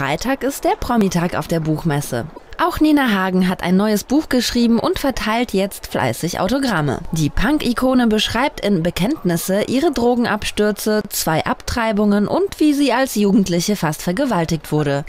Freitag ist der Promitag auf der Buchmesse. Auch Nina Hagen hat ein neues Buch geschrieben und verteilt jetzt fleißig Autogramme. Die Punk-Ikone beschreibt in Bekenntnisse ihre Drogenabstürze, zwei Abtreibungen und wie sie als Jugendliche fast vergewaltigt wurde.